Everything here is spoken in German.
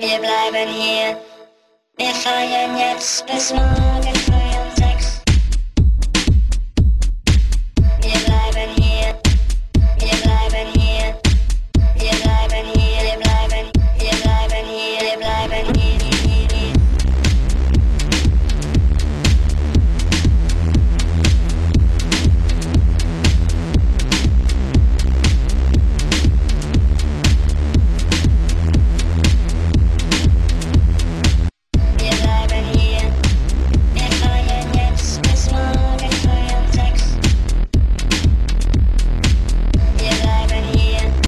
Wir bleiben hier. Wir feiern jetzt bis morgen.